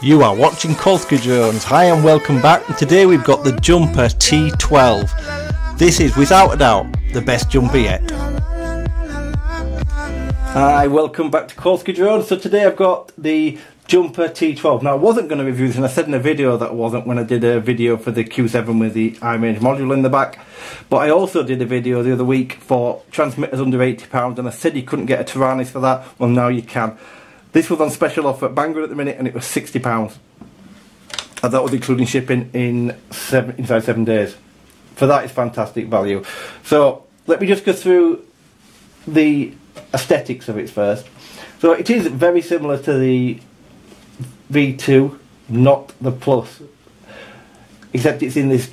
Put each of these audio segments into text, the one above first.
You are watching Kolsky Drones. Hi and welcome back. Today we've got the Jumper T12. This is without a doubt the best jumper yet. Hi, welcome back to Kolsky Drones. So today I've got the Jumper T12. Now I wasn't going to review this and I said in a video that I wasn't when I did a video for the Q7 with the iRange module in the back. But I also did a video the other week for transmitters under £80 and I said you couldn't get a Taranis for that. Well now you can. This was on special offer at Banggood at the minute and it was £60. And that was including shipping in seven, inside seven days. For that it's fantastic value. So let me just go through the aesthetics of it first. So it is very similar to the V2, not the Plus. Except it's in this,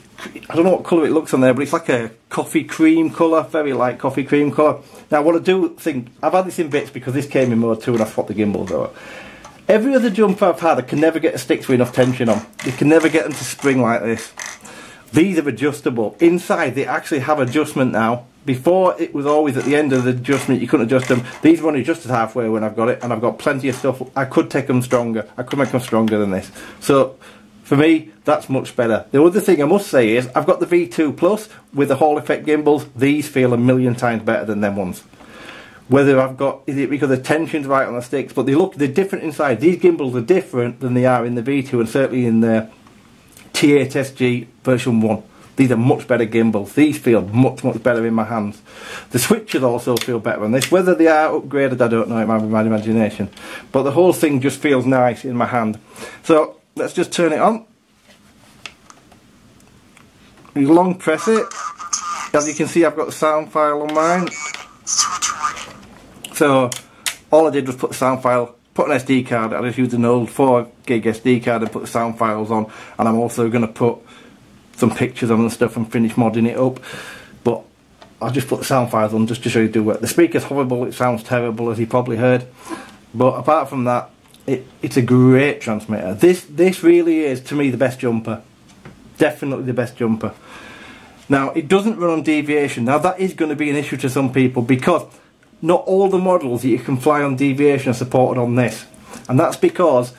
I don't know what colour it looks on there, but it's like a coffee cream colour, very light coffee cream colour. Now what I do think, I've had this in bits because this came in mode 2 and I swapped the gimbals out. Every other jumper I've had I can never get a stick with enough tension on. You can never get them to spring like this. These are adjustable. Inside they actually have adjustment now. Before it was always at the end of the adjustment you couldn't adjust them. These are only adjusted halfway when I've got it and I've got plenty of stuff. I could take them stronger. I could make them stronger than this. So for me, that's much better. The other thing I must say is, I've got the V2 Plus with the Hall effect gimbals. These feel a million times better than them ones. Whether I've got, is it because the tension's right on the sticks, but they look, they're different inside. These gimbals are different than they are in the V2 and certainly in the T8SG version 1. These are much better gimbals. These feel much, much better in my hands. The switches also feel better on this. Whether they are upgraded, I don't know, it might be my imagination. But the whole thing just feels nice in my hand. So, let's just turn it on. You long press it. As you can see I've got the sound file on mine. So all I did was put the sound file, put an SD card, I just used an old 4 gig SD card and put the sound files on and I'm also going to put some pictures on and stuff and finish modding it up. But I'll just put the sound files on just to show you do it. The speaker's horrible, it sounds terrible as you probably heard. But apart from that, it, it's a great transmitter. This this really is to me the best jumper. Definitely the best jumper. Now it doesn't run on deviation. Now that is going to be an issue to some people because not all the models that you can fly on deviation are supported on this. And that's because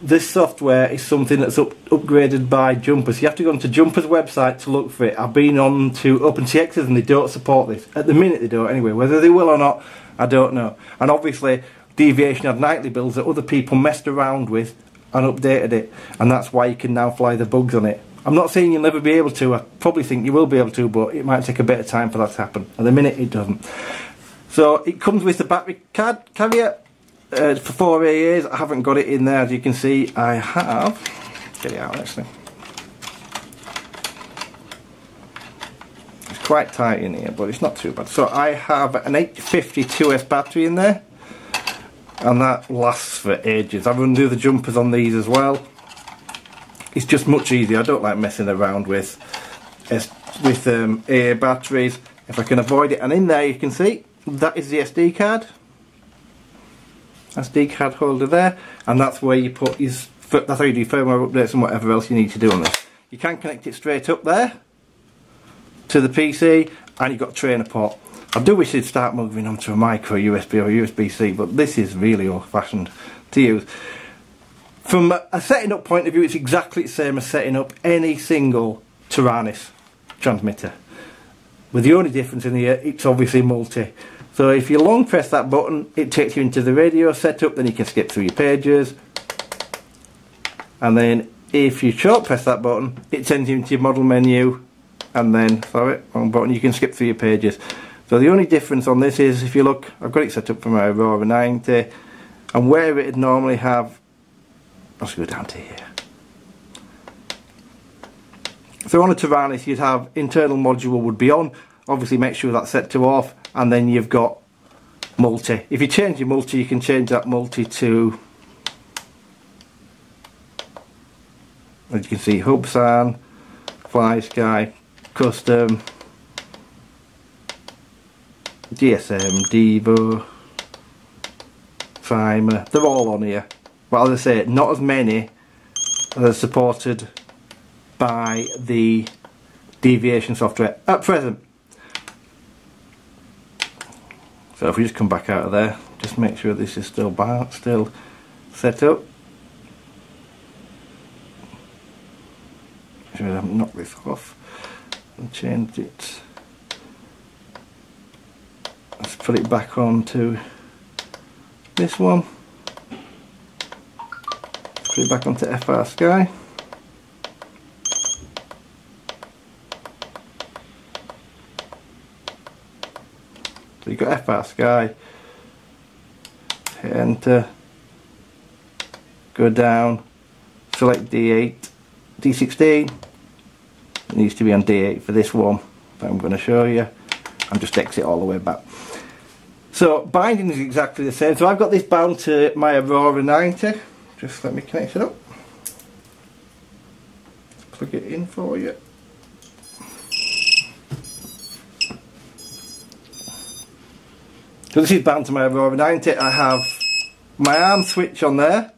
this software is something that's up, upgraded by Jumpers. You have to go onto Jumpers website to look for it. I've been on to OpenTX's and they don't support this. At the minute they don't anyway. Whether they will or not, I don't know. And obviously Deviation had nightly builds that other people messed around with and updated it and that's why you can now fly the bugs on it. I'm not saying you'll never be able to, I probably think you will be able to but it might take a bit of time for that to happen. At the minute it doesn't. So it comes with the battery card carrier uh, for 4 AAs, I haven't got it in there as you can see I have, get it out actually. It's quite tight in here but it's not too bad. So I have an 850 2S battery in there and that lasts for ages. I run do the jumpers on these as well. It's just much easier. I don't like messing around with with um, batteries if I can avoid it. And in there you can see that is the SD card. SD card holder there, and that's where you put your that's how you do firmware updates and whatever else you need to do on this. You can connect it straight up there to the PC, and you've got a trainer port. I do wish they'd start moving on to a micro USB or USB-C, but this is really old-fashioned to use. From a setting up point of view, it's exactly the same as setting up any single Taranis transmitter. With the only difference in here, it's obviously multi. So if you long press that button, it takes you into the radio setup, then you can skip through your pages. And then if you short press that button, it sends you into your model menu, and then, sorry, wrong button, you can skip through your pages. So the only difference on this is, if you look, I've got it set up for my Aurora 90, and where it'd normally have, let's go down to here. So on a Taranis you'd have internal module would be on, obviously make sure that's set to off, and then you've got multi. If you change your multi you can change that multi to, as you can see, Hubsan, FlySky, Custom, DSM, Devo, Fimer, they're all on here. Well, as I say, not as many as are supported by the deviation software at present. So if we just come back out of there, just make sure this is still balanced, still set up. Should I knock this off and change it? Let's put it back on to this one. Put it back onto FrSky. So you've got FrSky, hit enter, go down, select D8, D16, it needs to be on D8 for this one that I'm going to show you, and just exit all the way back. So binding is exactly the same, so I've got this bound to my Aurora 90, just let me connect it up, plug it in for you. So this is bound to my Aurora 90. I have my arm switch on there.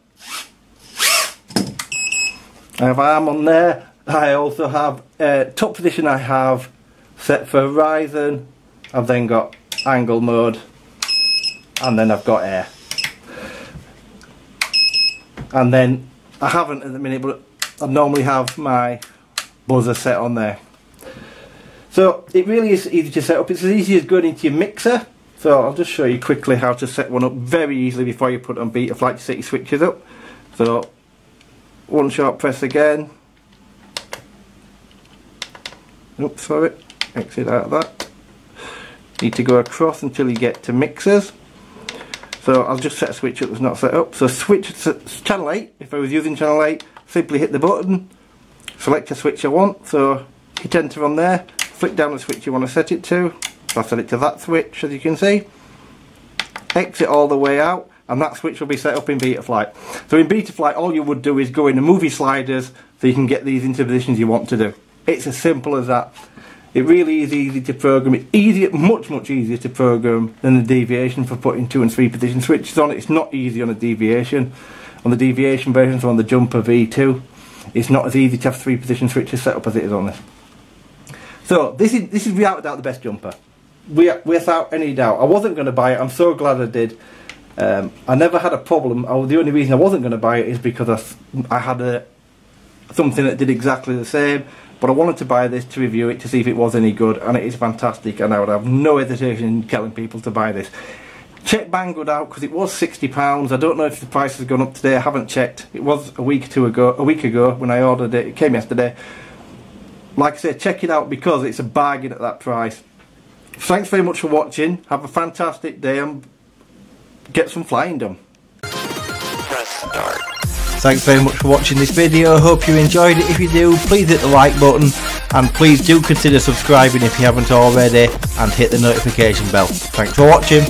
I have arm on there. I also have uh, top position I have set for horizon. I've then got angle mode and then I've got air. And then I haven't at the minute but I normally have my buzzer set on there. So it really is easy to set up. It's as easy as going into your mixer so I'll just show you quickly how to set one up very easily before you put on Betaflight to set your switches up. So one sharp press again. Oops, sorry, exit out of that. Need to go across until you get to mixers. So I'll just set a switch up that's not set up. So switch to channel 8, if I was using channel 8, simply hit the button, select a switch I want, so hit enter on there, flick down the switch you want to set it to, so I set it to that switch as you can see. Exit all the way out and that switch will be set up in Betaflight. So in Betaflight all you would do is go in the movie sliders so you can get these into positions you want to do. It's as simple as that. It really is easy to program. It's easier, much much easier to program than the deviation for putting two and three position switches on. It's not easy on a deviation. On the deviation version, so on the Jumper V2, it's not as easy to have three position switches set up as it is on this. So this is this is without doubt the best jumper we, without any doubt. I wasn't going to buy it. I'm so glad I did. Um, I never had a problem. I, the only reason I wasn't going to buy it is because I, I had a something that did exactly the same. But I wanted to buy this to review it to see if it was any good, and it is fantastic. And I would have no hesitation in telling people to buy this. Check Banggood out because it was sixty pounds. I don't know if the price has gone up today. I haven't checked. It was a week or two ago, a week ago when I ordered it. It came yesterday. Like I said, check it out because it's a bargain at that price. Thanks very much for watching. Have a fantastic day and get some flying done. Thanks very much for watching this video. Hope you enjoyed it. If you do, please hit the like button and please do consider subscribing if you haven't already and hit the notification bell. Thanks for watching.